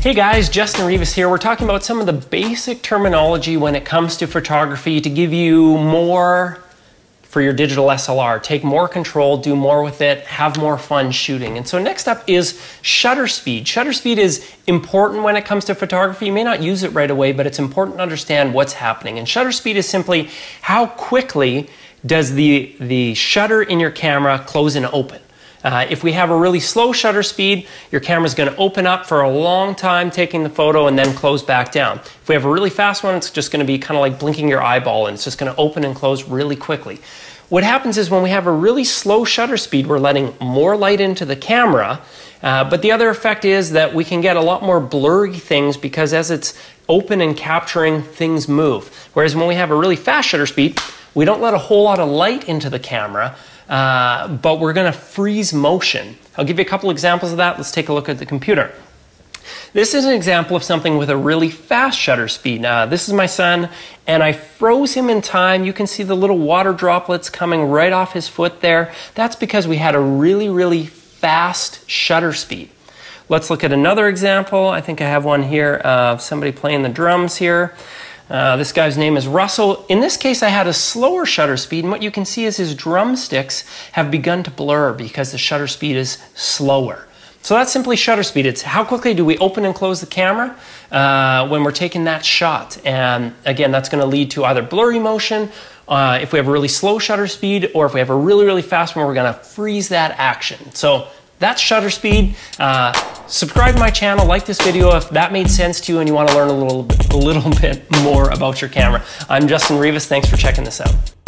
Hey guys, Justin Reves here. We're talking about some of the basic terminology when it comes to photography to give you more for your digital SLR. Take more control, do more with it, have more fun shooting. And so next up is shutter speed. Shutter speed is important when it comes to photography. You may not use it right away, but it's important to understand what's happening. And shutter speed is simply how quickly does the, the shutter in your camera close and open. Uh, if we have a really slow shutter speed, your camera is going to open up for a long time taking the photo and then close back down. If we have a really fast one, it's just going to be kind of like blinking your eyeball and it's just going to open and close really quickly. What happens is when we have a really slow shutter speed, we're letting more light into the camera, uh, but the other effect is that we can get a lot more blurry things because as it's open and capturing, things move. Whereas when we have a really fast shutter speed, we don't let a whole lot of light into the camera, uh, but we're going to freeze motion. I'll give you a couple examples of that. Let's take a look at the computer. This is an example of something with a really fast shutter speed. Uh, this is my son, and I froze him in time. You can see the little water droplets coming right off his foot there. That's because we had a really, really fast shutter speed. Let's look at another example. I think I have one here of somebody playing the drums here. Uh, this guy's name is Russell. In this case, I had a slower shutter speed, and what you can see is his drumsticks have begun to blur because the shutter speed is slower. So that's simply shutter speed. It's how quickly do we open and close the camera uh, when we're taking that shot. And again, that's going to lead to either blurry motion, uh, if we have a really slow shutter speed, or if we have a really, really fast one, we're going to freeze that action. So that's shutter speed. Uh, subscribe to my channel, like this video if that made sense to you and you want to learn a little, a little bit more about your camera. I'm Justin Reves. Thanks for checking this out.